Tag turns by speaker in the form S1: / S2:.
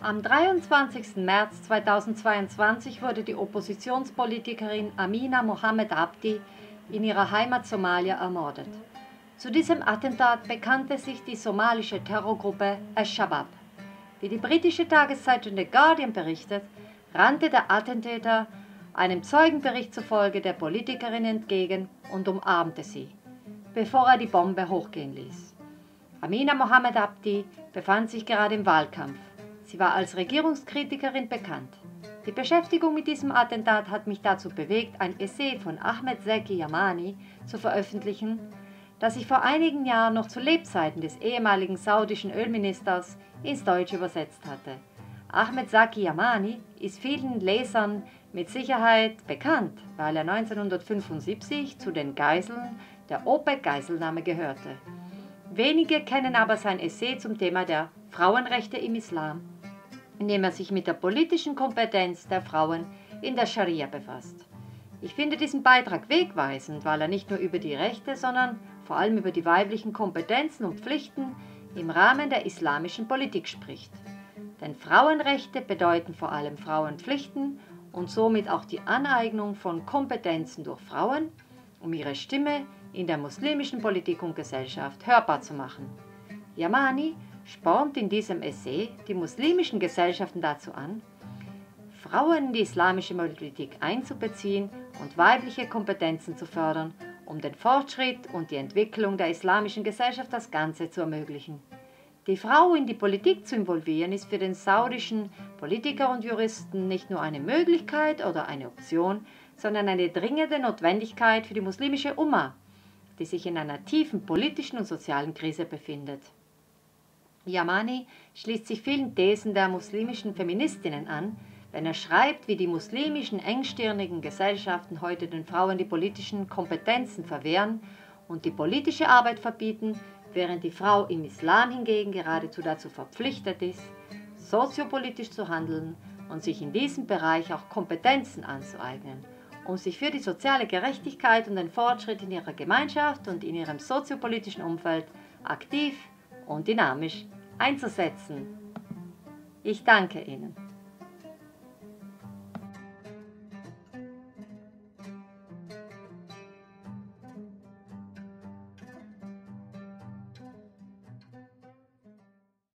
S1: Am 23. März 2022 wurde die Oppositionspolitikerin Amina Mohammed Abdi in ihrer Heimat Somalia ermordet. Zu diesem Attentat bekannte sich die somalische Terrorgruppe Al-Shabaab. Wie die britische Tageszeitung The Guardian berichtet, rannte der Attentäter einem Zeugenbericht zufolge der Politikerin entgegen und umarmte sie, bevor er die Bombe hochgehen ließ. Amina Mohammed Abdi befand sich gerade im Wahlkampf. Sie war als Regierungskritikerin bekannt. Die Beschäftigung mit diesem Attentat hat mich dazu bewegt, ein Essay von Ahmed Zeki Yamani zu veröffentlichen, das ich vor einigen Jahren noch zu Lebzeiten des ehemaligen saudischen Ölministers ins Deutsche übersetzt hatte. Ahmed Zaki Yamani ist vielen Lesern mit Sicherheit bekannt, weil er 1975 zu den Geiseln der OPEC-Geiselnahme gehörte. Wenige kennen aber sein Essay zum Thema der Frauenrechte im Islam indem er sich mit der politischen Kompetenz der Frauen in der Scharia befasst. Ich finde diesen Beitrag wegweisend, weil er nicht nur über die Rechte, sondern vor allem über die weiblichen Kompetenzen und Pflichten im Rahmen der islamischen Politik spricht. Denn Frauenrechte bedeuten vor allem Frauenpflichten und somit auch die Aneignung von Kompetenzen durch Frauen, um ihre Stimme in der muslimischen Politik und Gesellschaft hörbar zu machen. Yamani spornt in diesem Essay die muslimischen Gesellschaften dazu an, Frauen in die islamische Politik einzubeziehen und weibliche Kompetenzen zu fördern, um den Fortschritt und die Entwicklung der islamischen Gesellschaft als Ganze zu ermöglichen. Die Frau in die Politik zu involvieren, ist für den saudischen Politiker und Juristen nicht nur eine Möglichkeit oder eine Option, sondern eine dringende Notwendigkeit für die muslimische Umma, die sich in einer tiefen politischen und sozialen Krise befindet. Yamani schließt sich vielen Thesen der muslimischen Feministinnen an, wenn er schreibt, wie die muslimischen engstirnigen Gesellschaften heute den Frauen die politischen Kompetenzen verwehren und die politische Arbeit verbieten, während die Frau im Islam hingegen geradezu dazu verpflichtet ist, soziopolitisch zu handeln und sich in diesem Bereich auch Kompetenzen anzueignen, um sich für die soziale Gerechtigkeit und den Fortschritt in ihrer Gemeinschaft und in ihrem soziopolitischen Umfeld aktiv und dynamisch einzusetzen. Ich danke Ihnen.